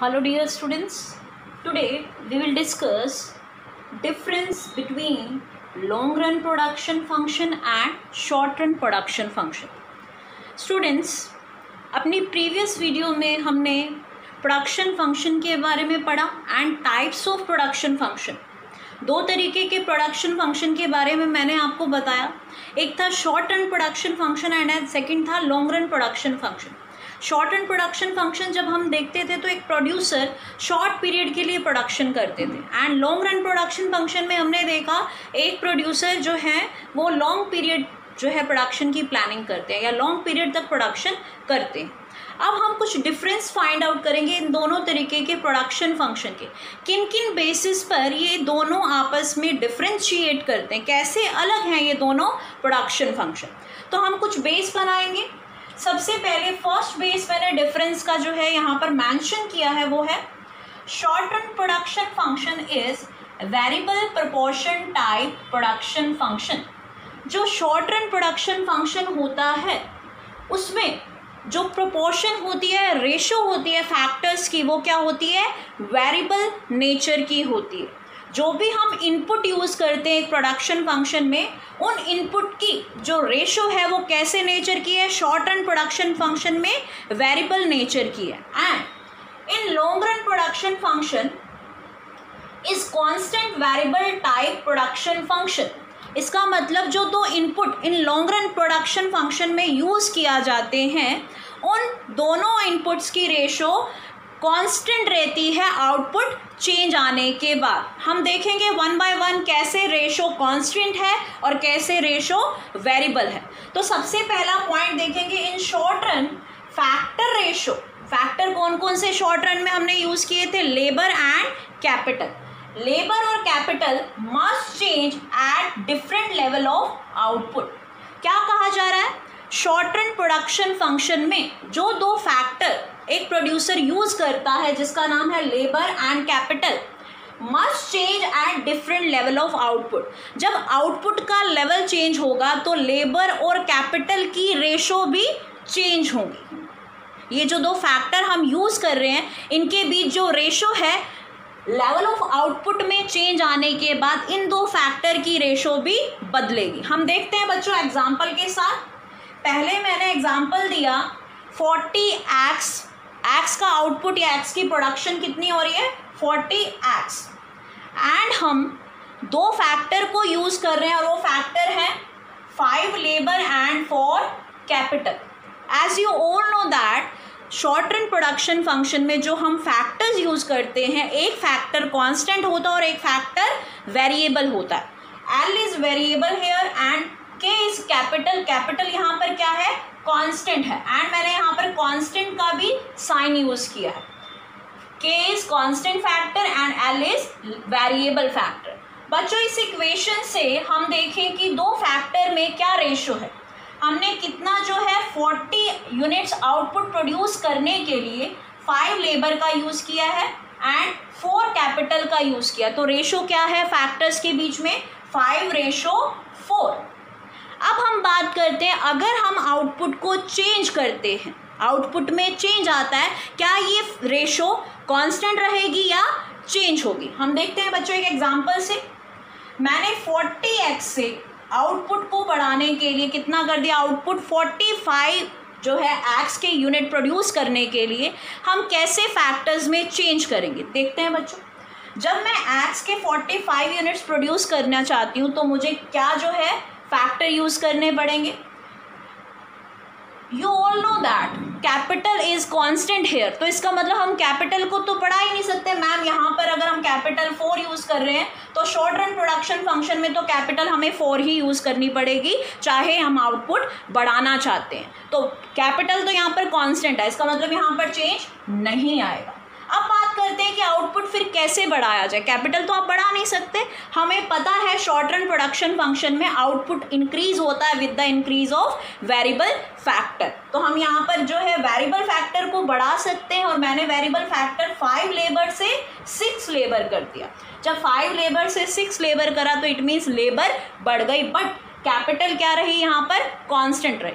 hello, dear students. Today, we will discuss difference between long run production function and short run production function. Students, अपनी previous video में हमने production function के बारे में पढ़ा and types of production function दो तरीके के प्रोडक्शन फ़ंक्शन के बारे में मैंने आपको बताया। एक था short run production function and second था long run production function short and production function जब हम देखते थे तो एक प्रोड्यूसर शॉर्ट पीरियड के लिए प्रोडक्शन करते थे। And long run production function में हमने देखा एक प्रोड्यूसर जो है, वो लॉन्ग पीरियड जो है प्रोडक्शन की प्लानिंग करते हैं या लॉन्ग पीरियड तक प्रोडक्शन करते हैं। अब हम कुछ डिफरेंस फाइंड आउट करेंगे इन दोनों तरीके के प्रोडक्शन फ़ंक्शन के। किन किन बेसिस पर ये दोनों आपस में डिफ्रेंशिएट करते हैं? कैसे अलग हैं ये दोनों प्रोडक्शन फ़ंक्शन तो हम कुछ बेस बनाएँगे। सबसे पहले फ़र्स्ट बेस मैंने डिफरेंस का जो है यहाँ पर मेंशन किया है, वो है short run production function is variable proportion type production function जो शॉर्ट रन प्रोडक्शन फ़ंक्शन होता है, उसमें जो प्रोपोर्शन होती है रेशो होती है फैक्टर्स की, वो क्या होती है? वेरिएबल नेचर की होती है। जो भी हम इनपुट यूज़ करते हैं एक प्रोडक्शन फ़ंक्शन में, उन इनपुट की जो रेशो है वो कैसे नेचर की है? शॉर्ट रन प्रोडक्शन फ़ंक्शन में वेरिएबल नेचर की है। And in long run production function is constant variable type production function इसका मतलब जो दो input in long run production function में यूज़ किया जाते हैं, उन दोनों इनपुट्स की रेशो कांस्टेंट रहती है आउटपुट चेंज आने के बाद। हम देखेंगे वन बाय वन कैसे रेशो कांस्टेंट है और कैसे रेशो वेरिएबल है। तो सबसे पहला पॉइंट देखेंगे in short run factor ratio factor कौन कौन से शॉर्ट रन में हमने यूज़ किए थे? लेबर एंड कैपिटल लेबर और capital must change at different level of output क्या कहा जा रहा है? शॉर्ट रन प्रोडक्शन फ़ंक्शन में जो दो फैक्टर एक प्रोड्यूसर यूज़ करता है, जिसका नाम है labour and capital must change at different level of output जब आउटपुट का लेवल चेंज होगा तो लेबर और कैपिटल की रेशो भी चेंज होंगी. ये जो दो फैक्टर हम यूज़ कर रहे हैं, इनके बीच जो रेशो है लेवल ऑफ़ आउटपुट में चेंज आने के बाद इन दो फैक्टर की रेशो भी बदलेगी. हम देखते हैं बच्चों एग्ज़ाम्पल के साथ. पहले मैंने एग्ज़ाम्पल दिया फोर्टी एक्स एक्स का आउटपुट या एक्स की प्रोडक्शन कितनी हो रही है? फोर्टी एक्स एंड हम दो फैक्टर को यूज़ कर रहे हैं और वो फैक्टर है five labour and four capital as you all know that short run production function में जो हम फैक्टर्स यूज़ करते हैं, एक फैक्टर कांस्टेंट होता है और एक फैक्टर वेरिएबल होता है. L is variable here and K is capital capital यहाँ पर क्या है? कांस्टेंट है. एंड मैंने यहाँ पर कांस्टेंट का भी साइन यूज़ किया है. K is constant factor and L is variable factor बच्चों, इस इक्वेशन से हम देखें कि दो फैक्टर में क्या रेशो है. हमने कितना जो है 40 यूनिट्स आउटपुट प्रोड्यूस करने के लिए फाइव लेबर का यूज़ किया है एंड फोर कैपिटल का यूज़ किया. तो रेशो क्या है फैक्टर्स के बीच में? फाइव रेशो फोर अब हम बात करते हैं, अगर हम आउटपुट को चेंज करते हैं आउटपुट में चेंज आता है, क्या ये रेशो कांस्टेंट रहेगी या चेंज होगी? हम देखते हैं बच्चों एक एग्जांपल से। मैंने 40x से आउटपुट को बढ़ाने के लिए कितना कर दिया? आउटपुट 45 जो है एक्स के यूनिट प्रोड्यूस करने के लिए हम कैसे फैक्टर्स में चेंज करेंगे? देखते हैं बच्चों। जब मैं एक्स के 45 यूनिट्स प्रोड्यूस करना चाहती हूँ तो मुझे क्या जो है फैक्टर यूज़ करने पड़ेंगे। You all know that capital is constant here तो इसका मतलब हम कैपिटल को तो पढ़ा ही नहीं सकते मैम यहाँ पर अगर हम कैपिटल फोर यूज़ कर रहे हैं तो शॉर्ट रन प्रोडक्शन फ़ंक्शन में तो कैपिटल हमें फोर ही यूज़ करनी पड़ेगी, चाहे हम आउटपुट बढ़ाना चाहते हैं। तो कैपिटल तो यहाँ पर कॉन्स्टेंट है। इसका मतलब यहाँ पर चेंज नहीं आएगा अब बात करते हैं कि आउटपुट फिर कैसे बढ़ाया जाए? कैपिटल तो आप बढ़ा नहीं सकते। हमें पता है शॉर्ट रन प्रोडक्शन फ़ंक्शन में आउटपुट इंक्रीज होता है with the increase of variable factor तो हम यहाँ पर जो है वेरिएबल फैक्टर को बढ़ा सकते हैं और मैंने वेरिएबल फैक्टर फाइव लेबर से सिक्स लेबर कर दिया। जब फाइव लेबर से सिक्स लेबर करा तो इट मीन्स लेबर बढ़ गई बट कैपिटल क्या रही यहाँ पर? कॉन्स्टेंट रही।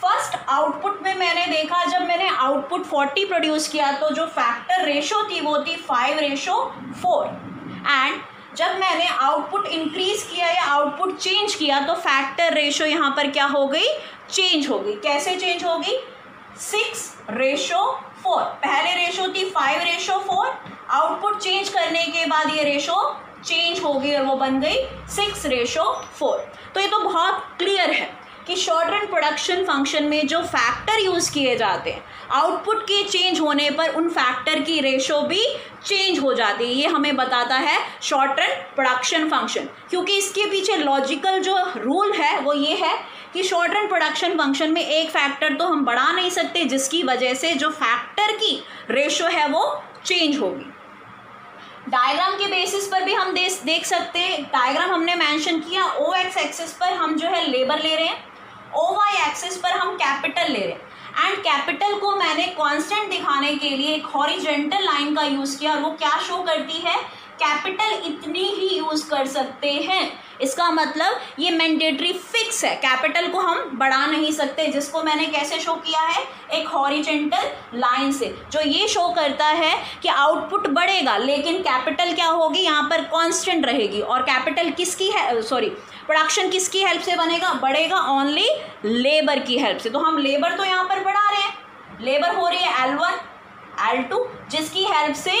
फ़र्स्ट आउटपुट में मैंने देखा, जब मैंने आउटपुट फोर्टी प्रोड्यूस किया तो जो फैक्टर रेशो थी, वो थी फाइव रेशो फोर एंड जब मैंने आउटपुट इंक्रीज किया या आउटपुट चेंज किया तो फैक्टर रेशो यहाँ पर क्या हो गई? चेंज हो गई. कैसे चेंज होगी सिक्स रेशो फोर पहले रेशो थी five ratio four output change करने के बाद ये रेशो चेंज हो गई और वो बन गई सिक्स रेशो फोर तो ये तो बहुत क्लियर है. कि शॉर्ट रन प्रोडक्शन फ़ंक्शन में जो फैक्टर यूज़ किए जाते हैं आउटपुट के चेंज होने पर उन फैक्टर की रेशो भी चेंज हो जाती है। ये हमें बताता है शॉर्ट रन प्रोडक्शन फ़ंक्शन क्योंकि इसके पीछे लॉजिकल जो रूल है, वो ये है कि शॉर्ट रन प्रोडक्शन फ़ंक्शन में एक फैक्टर तो हम बढ़ा नहीं सकते, जिसकी वजह से जो फैक्टर की रेशो है, वो चेंज होगी। डायग्राम के बेसिस पर भी हम देख सकते हैं। डायग्राम हमने मेंशन किया ओ एक्स एक्सिस पर हम जो है लेबर ले रहे हैं। ओ वाई एक्सिस पर हम कैपिटल ले रहे हैं। एंड कैपिटल को मैंने कांस्टेंट दिखाने के लिए एक हॉरिजेंटल लाइन का यूज़ किया और वो क्या शो करती है? कैपिटल इतनी ही यूज़ कर सकते हैं। इसका मतलब ये मैंडेटरी फिक्स है। कैपिटल को हम बढ़ा नहीं सकते, जिसको मैंने कैसे शो किया है? एक हॉरिजेंटल लाइन से। जो ये शो करता है कि आउटपुट बढ़ेगा, लेकिन कैपिटल क्या होगी? यहाँ पर कांस्टेंट रहेगी। और कैपिटल किसकी है? सॉरी प्रोडक्शन किसकी हेल्प से बनेगा? बढ़ेगा ओनली लेबर की हेल्प से। तो हम लेबर तो यहाँ पर बढ़ा रहे हैं। लेबर हो रही है एल वन एल टू जिसकी हेल्प से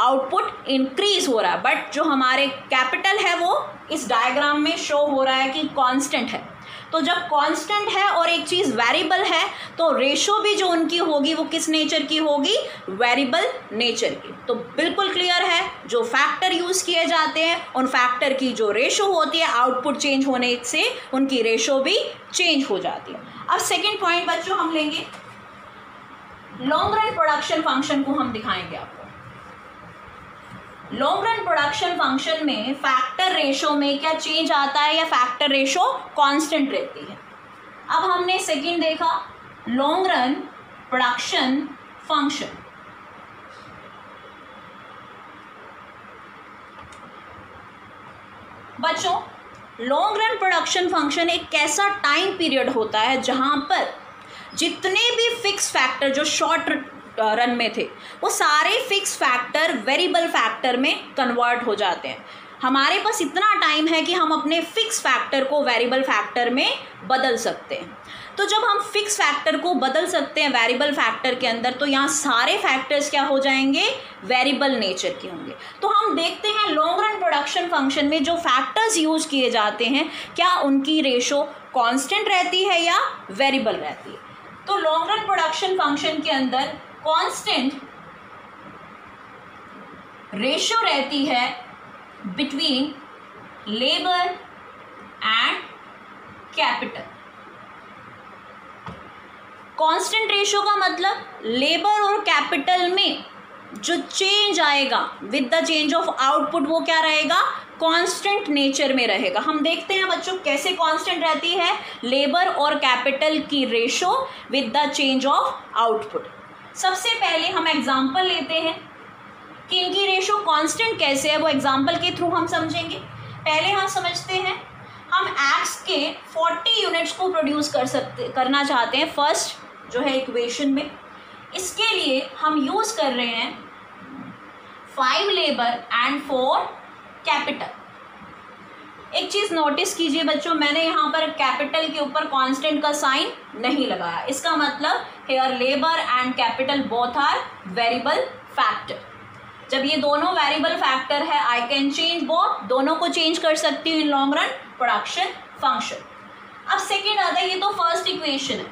आउटपुट इंक्रीज हो रहा है। बट जो हमारे कैपिटल है वो इस डायग्राम में शो हो रहा है कि कांस्टेंट है। तो जब कांस्टेंट है और एक चीज़ वेरिएबल है तो रेशो भी जो उनकी होगी, वो किस नेचर की होगी? वेरिएबल नेचर की। तो बिल्कुल क्लियर है, जो फैक्टर यूज़ किए जाते हैं, उन फैक्टर की जो रेशो होती है आउटपुट चेंज होने से उनकी रेशो भी चेंज हो जाती है। अब सेकेंड पॉइंट बच्चों, हम लेंगे। लॉन्ग रन प्रोडक्शन फ़ंक्शन को हम दिखाएँगे आपको। लॉन्ग रन प्रोडक्शन फ़ंक्शन में फैक्टर रेशो में क्या चेंज आता है या फैक्टर रेशो कांस्टेंट रहती है? अब हमने सेकंड देखा लॉन्ग रन प्रोडक्शन फ़ंक्शन बच्चों लॉन्ग रन प्रोडक्शन फ़ंक्शन एक कैसा टाइम पीरियड होता है जहाँ पर जितने भी फिक्स फैक्टर जो शॉर्ट रन में थे। वो सारे फिक्स फैक्टर वेरिएबल फैक्टर में कन्वर्ट हो जाते हैं। हमारे पास इतना टाइम है कि हम अपने फिक्स फैक्टर को वेरिएबल फैक्टर में बदल सकते हैं। तो जब हम फिक्स फैक्टर को बदल सकते हैं वेरिएबल फैक्टर के अंदर तो यहाँ सारे फैक्टर्स क्या हो जाएँगे? वेरिएबल नेचर के होंगे। तो हम देखते हैं लॉन्ग रन प्रोडक्शन फ़ंक्शन में जो फैक्टर्स यूज़ किए जाते हैं, क्या उनकी रेशो कांस्टेंट रहती है या वेरिएबल रहती है? तो लॉन्ग रन प्रोडक्शन फ़ंक्शन के अंदर कांस्टेंट रेशियो रहती है between labour and capital constant ratio का मतलब लेबर और कैपिटल में जो चेंज आएगा with the change of output वो क्या रहेगा? कांस्टेंट नेचर में रहेगा। हम देखते हैं बच्चों कैसे कांस्टेंट रहती है लेबर और कैपिटल की ratio with the change of output सबसे पहले हम एग्ज़ाम्पल लेते हैं कि इनकी रेशो कांस्टेंट कैसे है, वो एग्ज़ाम्पल के थ्रू हम समझेंगे। पहले हम समझते हैं, हम एक्स के 40 यूनिट्स को प्रोड्यूस कर सकते, करना चाहते हैं फ़र्स्ट जो है इक्वेशन में। इसके लिए हम यूज़ कर रहे हैं five labour and four capital एक चीज़ नोटिस कीजिए बच्चों, मैंने यहाँ पर कैपिटल के ऊपर कांस्टेंट का साइन नहीं लगाया। इसका मतलब here labour and capital both are variable factor जब ये दोनों वेरिएबल फैक्टर है आई कैन चेंज बोथ दोनों को चेंज कर सकती हूँ in long run production function अब सेकेंड आता है, ये तो फ़र्स्ट इक्वेशन है।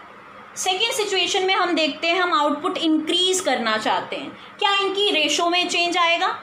सेकेंड सिचुएशन में हम देखते हैं, हम आउटपुट इंक्रीज करना चाहते हैं। क्या इनकी रेशो में चेंज आएगा?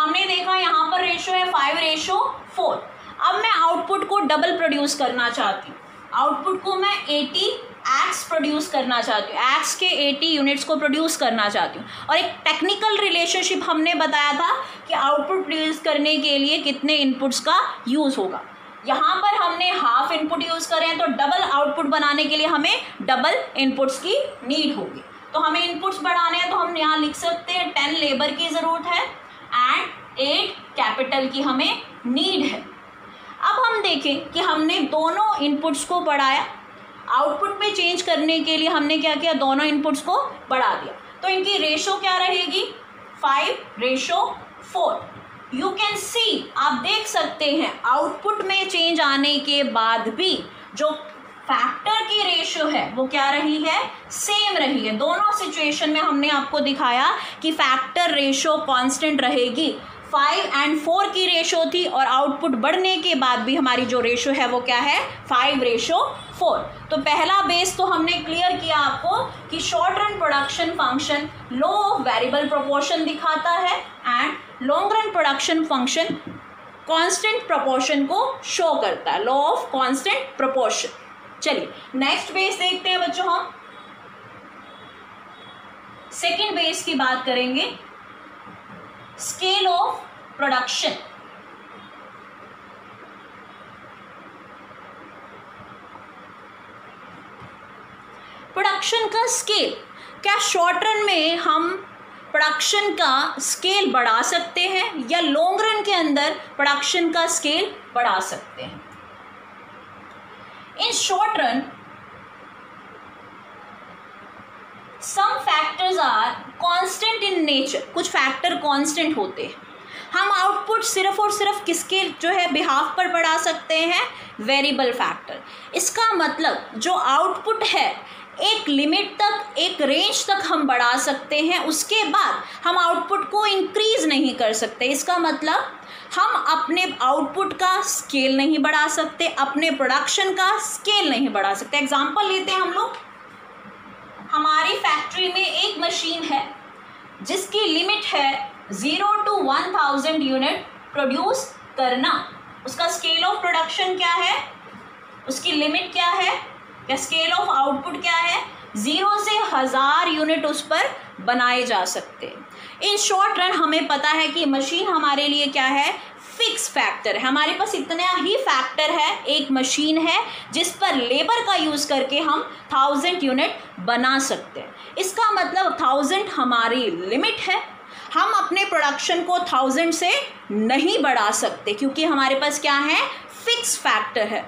हमने देखा यहाँ पर रेशो है फाइव रेशो फोर अब मैं आउटपुट को डबल प्रोड्यूस करना चाहती हूँ। आउटपुट को मैं एटी एक्स प्रोड्यूस करना चाहती हूँ। एक्स के एटी यूनिट्स को प्रोड्यूस करना चाहती हूँ। और एक टेक्निकल रिलेशनशिप हमने बताया था कि आउटपुट प्रोड्यूस करने के लिए कितने इनपुट्स का यूज़ होगा। यहाँ पर हमने हाफ़ इनपुट यूज़ करें तो डबल आउटपुट बनाने के लिए हमें डबल इनपुट्स की नीड होगी। तो हमें इनपुट्स बढ़ाने हैं तो हम यहाँ लिख सकते हैं टेन लेबर की ज़रूरत है एंड एट कैपिटल की हमें नीड है। अब हम देखें कि हमने दोनों इनपुट्स को बढ़ाया। आउटपुट में चेंज करने के लिए हमने क्या किया? दोनों इनपुट्स को बढ़ा दिया। तो इनकी रेशो क्या रहेगी? Five ratio four you can see आप देख सकते हैं आउटपुट में चेंज आने के बाद भी जो फैक्टर की रेशियो है, वो क्या रही है? सेम रही है। दोनों सिचुएशन में हमने आपको दिखाया कि फैक्टर रेशियो कांस्टेंट रहेगी। फाइव एंड फोर की रेशो थी और आउटपुट बढ़ने के बाद भी हमारी जो रेशो है वो क्या है? फाइव रेशो फोर तो पहला बेस तो हमने क्लियर किया आपको कि short run production function law of variable proportion दिखाता है and long run production function constant proportion को शो करता है। लॉ ऑफ़ कांस्टेंट प्रोपोर्शन चलिए नेक्स्ट बेस देखते हैं बच्चों हम। सेकेंड बेस की बात करेंगे। स्केल ऑफ़ प्रोडक्शन प्रोडक्शन का स्केल क्या शॉर्ट रन में हम प्रोडक्शन का स्केल बढ़ा सकते हैं या लॉन्ग रन के अंदर प्रोडक्शन का स्केल बढ़ा सकते हैं? In short run some factors are constant in nature कुछ फैक्टर कांस्टेंट होते हैं। हम आउटपुट सिर्फ़ और सिर्फ़ किसके जो है बिहाफ पर बढ़ा सकते हैं? वेरिएबल फैक्टर इसका मतलब जो आउटपुट है, एक लिमिट तक, एक रेंज तक हम बढ़ा सकते हैं। उसके बाद हम आउटपुट को इंक्रीज नहीं कर सकते। इसका मतलब हम अपने आउटपुट का स्केल नहीं बढ़ा सकते, अपने प्रोडक्शन का स्केल नहीं बढ़ा सकते। एग्जांपल लेते हैं हम लोग। हमारी फैक्ट्री में एक मशीन है, जिसकी लिमिट है zero to one thousand unit produce करना। उसका स्केल ऑफ़ प्रोडक्शन क्या है? उसकी लिमिट क्या है? या स्केल ऑफ़ आउटपुट क्या है? ज़ीरो से हज़ार यूनिट उस पर बनाए जा सकते हैं। इन शॉर्ट रन हमें पता है कि मशीन हमारे लिए क्या है? फिक्स फैक्टर है। हमारे पास इतना ही फैक्टर है, एक मशीन है, जिस पर लेबर का यूज़ करके हम थाउज़ेंड यूनिट बना सकते हैं। इसका मतलब थाउज़ेंड हमारी लिमिट है। हम अपने प्रोडक्शन को थाउज़ेंड से नहीं बढ़ा सकते, क्योंकि हमारे पास क्या है? फिक्स फैक्टर है।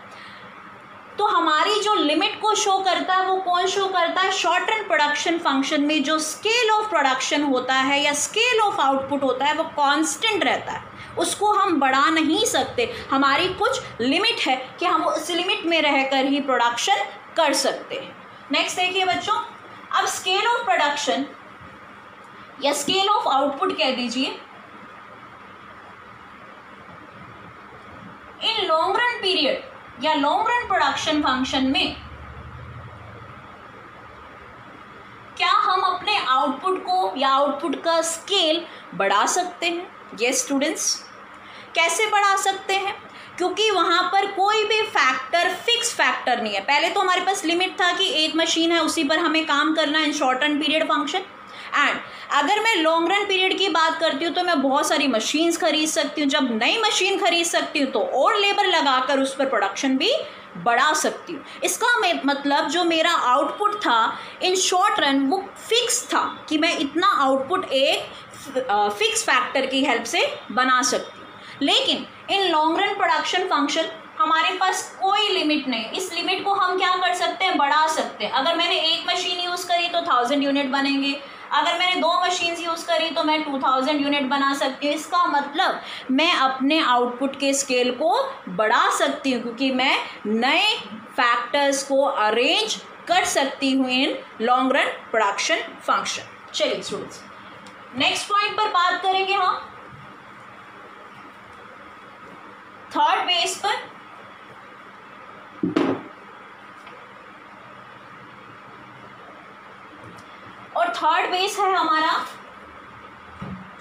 तो हमारी जो लिमिट को शो करता है, वो कौन शो करता है? शॉर्ट रन प्रोडक्शन फ़ंक्शन में जो स्केल ऑफ़ प्रोडक्शन होता है या स्केल ऑफ़ आउटपुट होता है, वो कांस्टेंट रहता है। उसको हम बढ़ा नहीं सकते। हमारी कुछ लिमिट है कि हम उस लिमिट में रहकर ही प्रोडक्शन कर सकते हैं। नेक्स्ट देखिए बच्चों, अब स्केल ऑफ़ प्रोडक्शन या स्केल ऑफ़ आउटपुट कह दीजिए। इन लॉन्ग रन पीरियड या लॉन्ग रन प्रोडक्शन फ़ंक्शन में क्या हम अपने आउटपुट को या आउटपुट का स्केल बढ़ा सकते हैं? ये स्टूडेंट्स कैसे बढ़ा सकते हैं? क्योंकि वहाँ पर कोई भी फैक्टर फिक्स फैक्टर नहीं है। पहले तो हमारे पास लिमिट था कि एक मशीन है, उसी पर हमें काम करना है in short run period function and अगर मैं लॉन्ग रन पीरियड की बात करती हूँ तो मैं बहुत सारी मशीन्स खरीद सकती हूँ। जब नई मशीन खरीद सकती हूँ तो और लेबर लगाकर उस पर प्रोडक्शन भी बढ़ा सकती हूँ। इसका मतलब जो मेरा आउटपुट था इन शॉर्ट रन वो फिक्स था कि मैं इतना आउटपुट एक फिक्स फैक्टर की हेल्प से बना सकती हूँ। लेकिन in long run production function हमारे पास कोई लिमिट नहीं। इस लिमिट को हम क्या कर सकते हैं? बढ़ा सकते हैं। अगर मैंने एक मशीन यूज़ करी तो थाउज़ेंड यूनिट बनेंगे। अगर मैंने दो मशीन्स यूज़ करी तो मैं टू थाउज़ेंड यूनिट बना सकती हूँ। इसका मतलब मैं अपने आउटपुट के स्केल को बढ़ा सकती हूँ, क्योंकि मैं नए फैक्टर्स को अरेंज कर सकती हूँ in long run production function चलिए स्टूडेंट्स नेक्स्ट पॉइंट पर बात करेंगे हम। थर्ड बेस पर. और थर्ड बेस है हमारा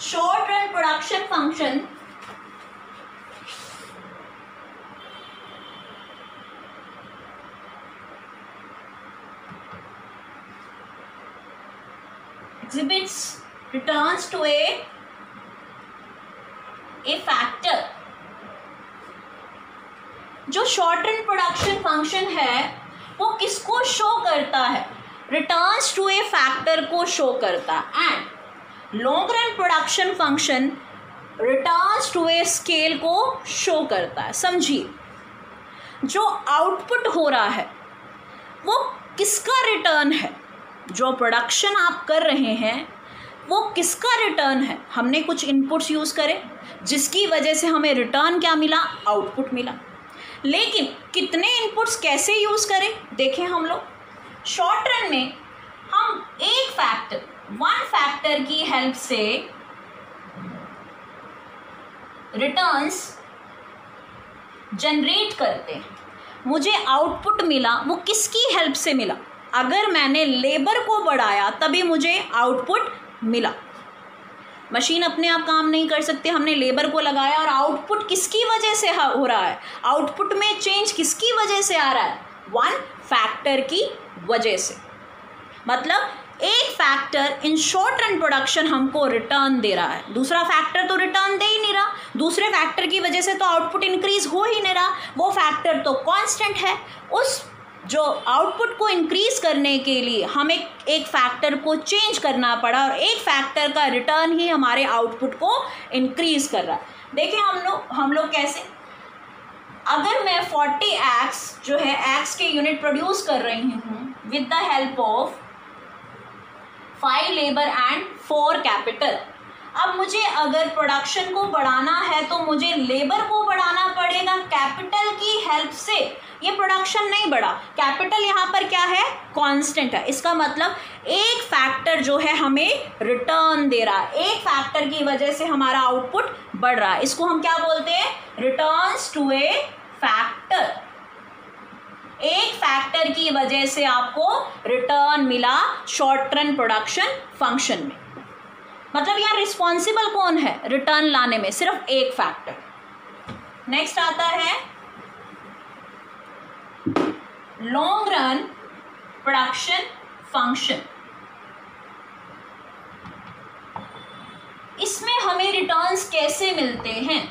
short run production function exhibits returns to a a factor. जो शॉर्ट रन प्रोडक्शन फ़ंक्शन है, वो किसको शो करता है? रिटर्न्स टू ए फैक्टर को शो करता। है and long run production function returns to a scale को शो करता है। समझिए, जो आउटपुट हो रहा है, वो किसका रिटर्न है? जो प्रोडक्शन आप कर रहे हैं, वो किसका रिटर्न है? हमने कुछ इनपुट्स यूज़ करे, जिसकी वजह से हमें रिटर्न क्या मिला? आउटपुट मिला। लेकिन कितने इनपुट्स कैसे यूज़ करें? देखें हम लोग। शॉर्ट रन में हम एक फैक्टर वन फैक्टर की हेल्प से रिटर्न्स जनरेट करते हैं। मुझे आउटपुट मिला, वो किसकी हेल्प से मिला? अगर मैंने लेबर को बढ़ाया, तभी मुझे आउटपुट मिला। मशीन अपने आप काम नहीं कर सकती, हमने लेबर को लगाया और आउटपुट किसकी वजह से हो रहा है? आउटपुट में चेंज किसकी वजह से आ रहा है? वन फैक्टर की वजह से। मतलब एक factor in short run production हमको रिटर्न दे रहा है। दूसरा फैक्टर तो रिटर्न दे ही नहीं रहा। दूसरे फैक्टर की वजह से तो आउटपुट इंक्रीज हो ही नहीं रहा। वो फैक्टर तो कांस्टेंट है। उस जो आउटपुट को इंक्रीज करने के लिए हमें एक फैक्टर को चेंज करना पड़ा और एक फैक्टर का रिटर्न ही हमारे आउटपुट को इंक्रीज कर रहा देखिए हम लोग हम लोग कैसे? अगर मैं 40 एक्स जो है एक्स के यूनिट प्रोड्यूस कर रही हूँ with the help of five labour and four capital अब मुझे अगर प्रोडक्शन को बढ़ाना है तो मुझे लेबर को बढ़ाना पड़ेगा। कैपिटल की हेल्प से ये प्रोडक्शन नहीं बढ़ा। कैपिटल यहाँ पर क्या है? कांस्टेंट है। इसका मतलब एक फैक्टर जो है हमें रिटर्न दे रहा है। एक फैक्टर की वजह से हमारा आउटपुट बढ़ रहा है। इसको हम क्या बोलते हैं? रिटर्न्स टू ए फैक्टर एक फैक्टर की वजह से आपको रिटर्न मिला शॉर्ट रन प्रोडक्शन फ़ंक्शन में। मतलब यहाँ रिस्पॉन्सिबल कौन है? रिटर्न लाने में, सिर्फ़ एक फैक्टर नेक्स्ट आता है लॉन्ग रन प्रोडक्शन फ़ंक्शन इसमें हमें रिटर्न्स कैसे मिलते हैं?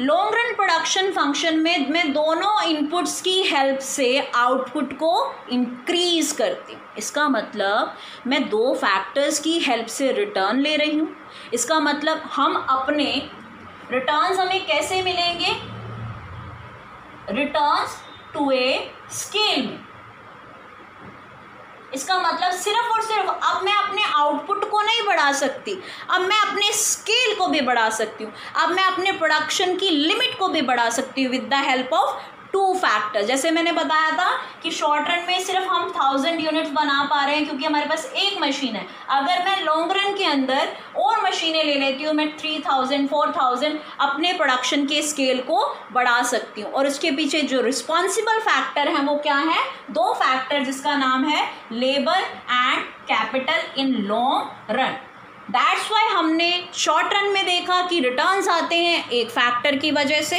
लॉन्ग रन प्रोडक्शन फ़ंक्शन में मैं दोनों इनपुट्स की हेल्प से आउटपुट को इंक्रीज करती हूँ। इसका मतलब मैं दो फैक्टर्स की हेल्प से रिटर्न ले रही हूँ। इसका मतलब हम अपने रिटर्न्स हमें कैसे मिलेंगे? रिटर्न्स टू ए स्केल में। इसका मतलब सिर्फ़ और सिर्फ़ अब मैं अपने आउटपुट को नहीं बढ़ा सकती, अब मैं अपने स्केल को भी बढ़ा सकती हूँ, अब मैं अपने प्रोडक्शन की लिमिट को भी बढ़ा सकती हूँ with the help of two factor जैसे मैंने बताया था कि शॉर्ट रन में सिर्फ़ हम थाउज़ेंड यूनिट्स बना पा रहे हैं क्योंकि हमारे पास एक मशीन है। अगर मैं लॉन्ग रन के अंदर और मशीनें ले लेती हूँ, मैं थ्री थाउज़ेंड फोर थाउज़ेंड अपने प्रोडक्शन के स्केल को बढ़ा सकती हूँ। और इसके पीछे जो रिस्पॉन्सिबल फैक्टर हैं, वो क्या है? दो फैक्टर जिसका नाम है labour and capital in long run that's why हमने शॉर्ट रन में देखा कि रिटर्न्स आते हैं एक फैक्टर की वजह से।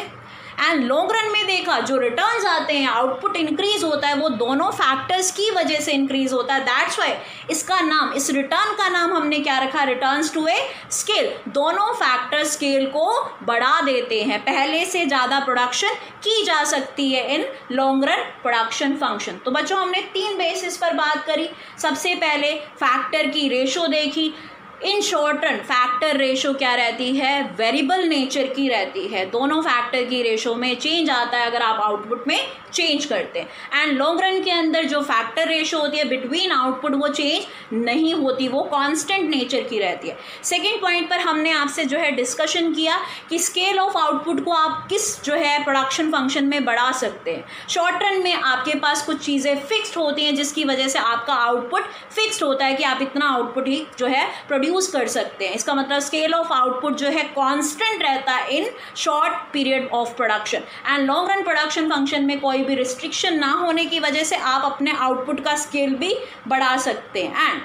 एंड लॉन्ग रन में देखा, जो रिटर्न्स आते हैं आउटपुट इंक्रीज होता है, वो दोनों फैक्टर्स की वजह से इंक्रीज होता है। दैट्स वाई इसका नाम, इस रिटर्न का नाम हमने क्या रखा? रिटर्न्स टू ए स्केल दोनों फैक्टर स्केल को बढ़ा देते हैं। पहले से ज़्यादा प्रोडक्शन की जा सकती है in long run production function तो बच्चों, हमने तीन बेसिस पर बात करी। सबसे पहले फैक्टर की रेशो देखी। In short run factor ratio क्या रहती है? वेरिएबल नेचर की रहती है। दोनों फैक्टर की रेशो में चेंज आता है अगर आप आउटपुट में चेंज करते हैं। एंड लॉन्ग रन के अंदर जो फैक्टर रेशो होती है बिटवीन आउटपुट वो चेंज नहीं होती, वो कांस्टेंट नेचर की रहती है। सेकेंड पॉइंट पर हमने आपसे जो है डिस्कशन किया कि स्केल ऑफ़ आउटपुट को आप किस जो है प्रोडक्शन फ़ंक्शन में बढ़ा सकते हैं। शॉर्ट रन में आपके पास कुछ चीज़ें फिक्स्ड होती हैं, जिसकी वजह से आपका आउटपुट फिक्स्ड होता है कि आप इतना आउटपुट ही जो है प्रोड्यूस कर सकते हैं। इसका मतलब स्केल ऑफ़ आउटपुट जो है कॉन्स्टेंट रहता है in short period of production and long run production function में कोई भी रिस्ट्रिक्शन ना होने की वजह से आप अपने आउटपुट का स्केल भी बढ़ा सकते हैं। एंड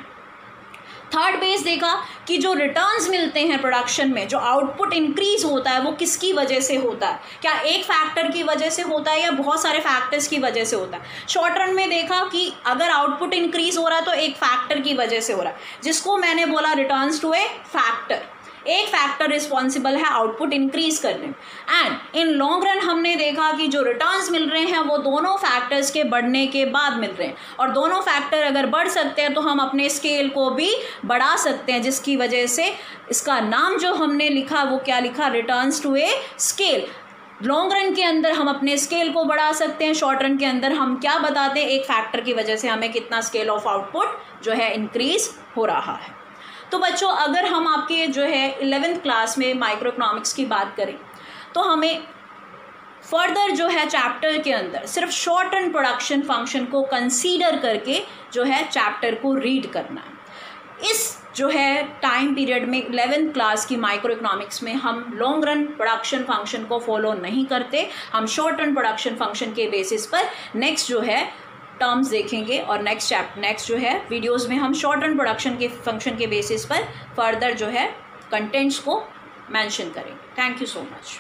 थर्ड बेस देखा कि जो रिटर्न्स मिलते हैं प्रोडक्शन में, जो आउटपुट इंक्रीज होता है, वो किसकी वजह से होता है? क्या एक फैक्टर की वजह से होता है या बहुत सारे फैक्टर्स की वजह से होता है? शॉर्ट रन में देखा कि अगर आउटपुट इंक्रीज हो रहा है तो एक फैक्टर की वजह से हो रहा है। जिसको मैंने बोला रिटर्न्स टू ए फैक्टर एक फैक्टर रिस्पॉन्सिबल है आउटपुट इंक्रीज करने एंड इन लॉन्ग रन हमने देखा कि जो रिटर्न्स मिल रहे हैं, वो दोनों फैक्टर्स के बढ़ने के बाद मिल रहे हैं। और दोनों फैक्टर अगर बढ़ सकते हैं तो हम अपने स्केल को भी बढ़ा सकते हैं, जिसकी वजह से इसका नाम जो हमने लिखा, वो क्या लिखा? Returns to a scale long run के अंदर हम अपने स्केल को बढ़ा सकते हैं शॉर्ट रन के अंदर हम क्या बताते हैं? एक फैक्टर की वजह से हमें कितना स्केल ऑफ़ आउटपुट जो है इंक्रीज हो रहा है। तो बच्चों, अगर हम आपके जो है इलेवेंथ क्लास में माइक्रो इकोनॉमिक्स की बात करें तो हमें फर्दर जो है चैप्टर के अंदर सिर्फ़ शॉर्ट रन प्रोडक्शन फ़ंक्शन को कंसीडर करके जो है चैप्टर को रीड करना है। इस जो है टाइम पीरियड में इलेवेंथ क्लास की माइक्रो इकोनॉमिक्स में हम लॉन्ग रन प्रोडक्शन फ़ंक्शन को फॉलो नहीं करते। हम शॉर्ट रन प्रोडक्शन फ़ंक्शन के बेसिस पर नेक्स्ट जो है टर्म्स देखेंगे और नेक्स्ट चैप नेक्स्ट जो है वीडियोस में हम शॉर्ट रन प्रोडक्शन के फ़ंक्शन के बेसिस पर फर्दर जो है कंटेंट्स को मेंशन करेंगे। Thank you so much